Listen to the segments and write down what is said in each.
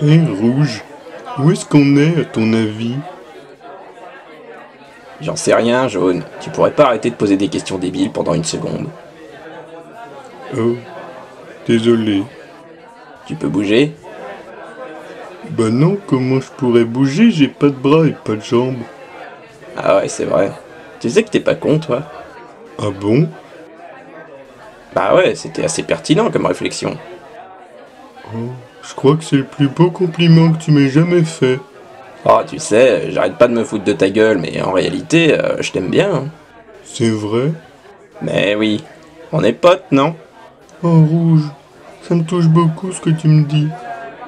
Hé, Rouge, où est-ce qu'on est, à ton avis? J'en sais rien, Jaune. Tu pourrais pas arrêter de poser des questions débiles pendant une seconde. Oh, désolé. Tu peux bouger? Bah non, comment je pourrais bouger? J'ai pas de bras et pas de jambes. Ah ouais, c'est vrai. Tu sais que t'es pas con, toi? Ah bon? Bah ouais, c'était assez pertinent comme réflexion. Oh, je crois que c'est le plus beau compliment que tu m'aies jamais fait. Oh, tu sais, j'arrête pas de me foutre de ta gueule, mais en réalité, euh, je t'aime bien. hein. C'est vrai? Mais oui, on est potes, non? Oh, Rouge, ça me touche beaucoup ce que tu me dis.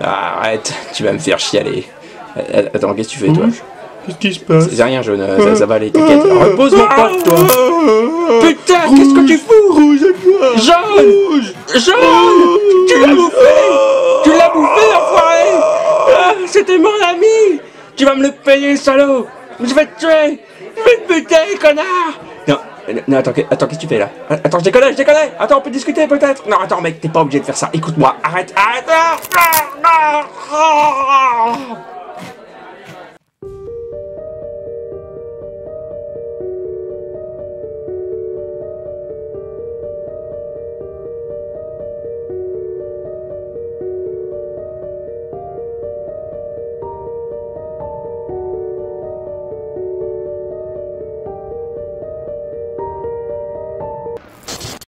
Ah, Arrête, tu vas me faire chialer. Euh, Attends, qu'est-ce que tu fais, toi? Rouge, qu'est-ce qui se passe? C'est rien, jaune, euh, ça, ça va aller, t'inquiète. Repose mon pote, toi Putain, qu'est-ce que tu fous? Rouge Rouge. Jaune Tu l'as bouffé. Tu l'as bouffé, enfoiré. Ah, C'était mon ami. Tu vas me le payer, salaud. Je vais te tuer. Je vais te buter, connard. Non, non, attends, attends, qu'est-ce que tu fais là? Attends, je déconne, je déconne. Attends, on peut discuter peut-être? Non, attends, mec, t'es pas obligé de faire ça. Écoute-moi, arrête, arrête. Ah, ah.